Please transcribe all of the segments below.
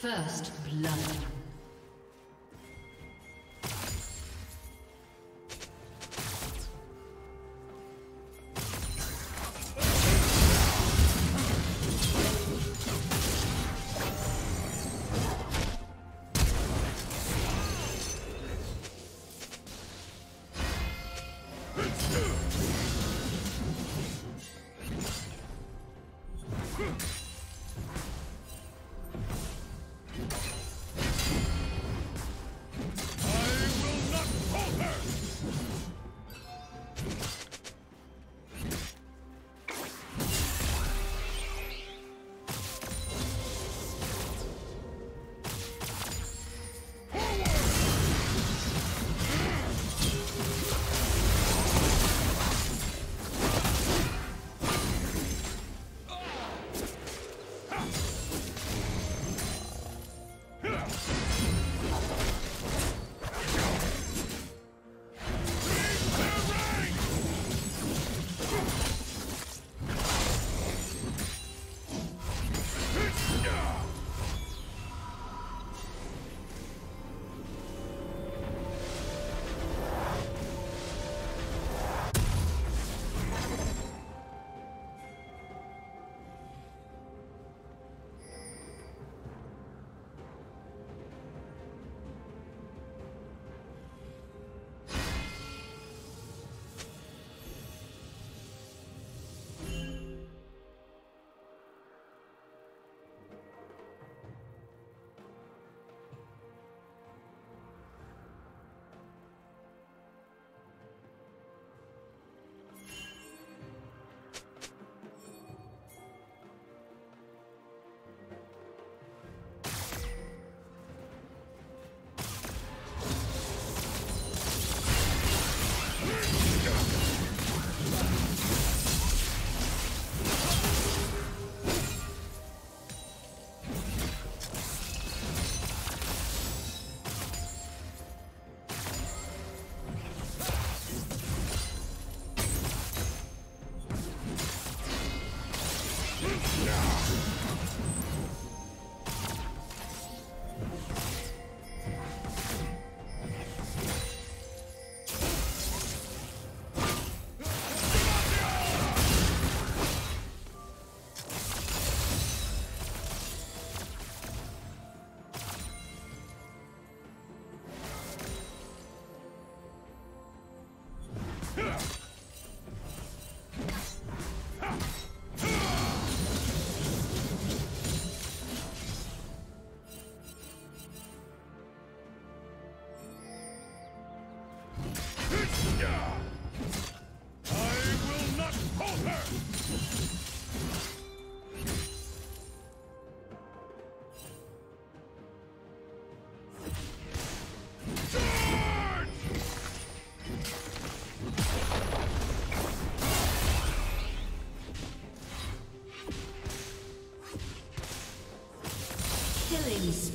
First blood.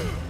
Ugh!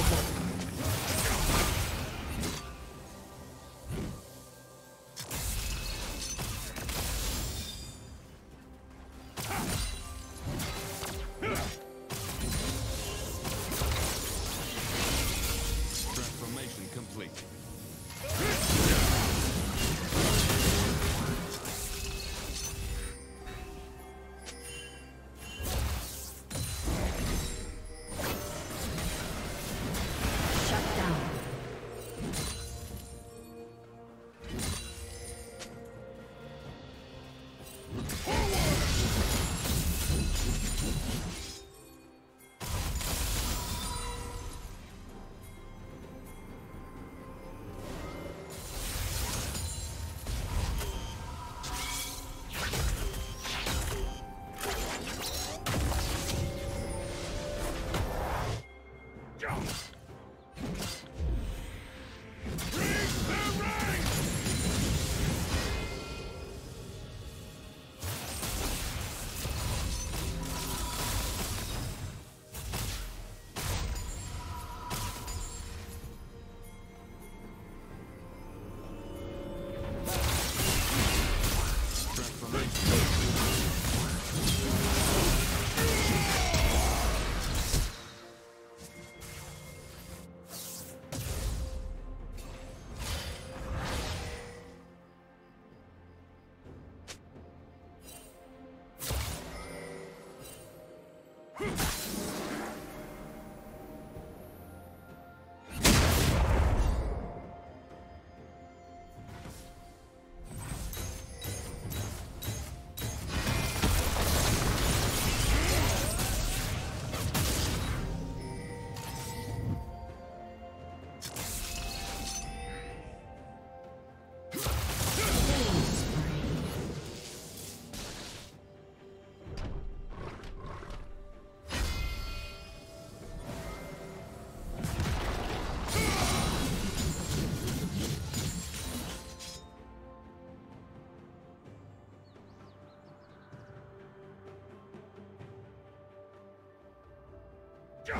Go!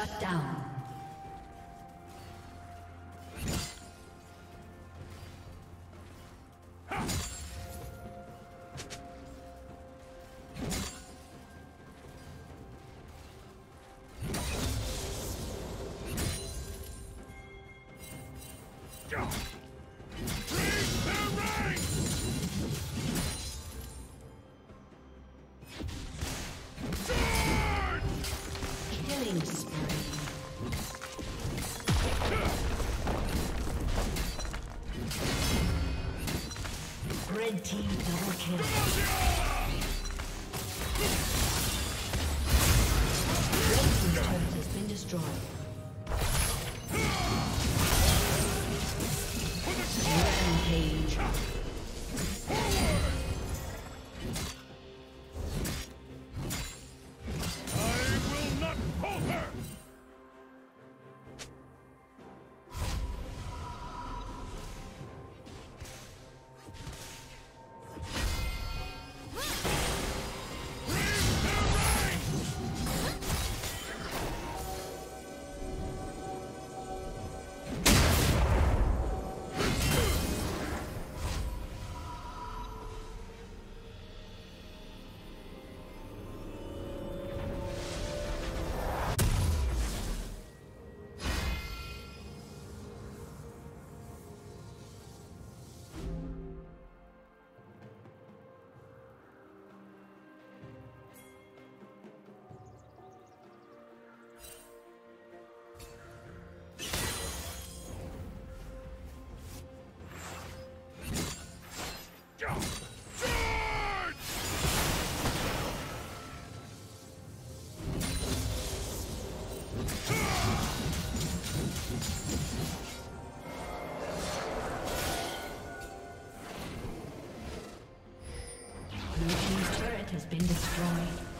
Shut down. destroyed.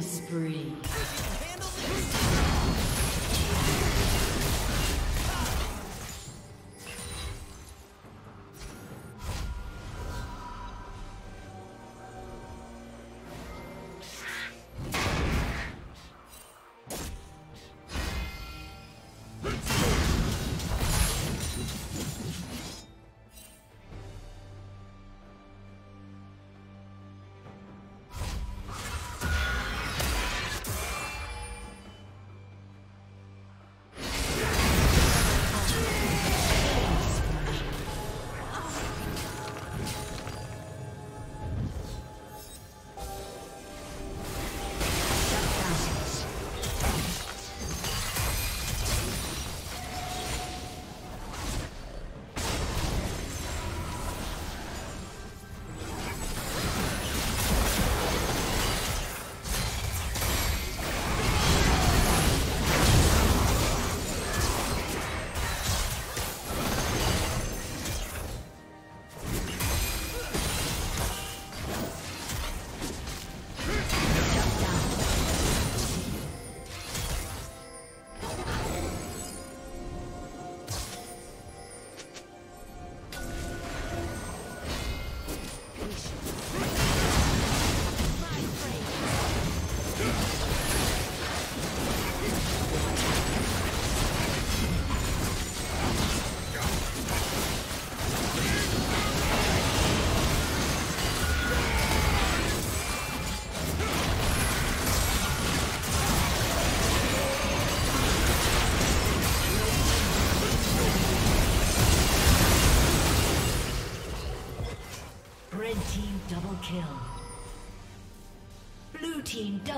Spree.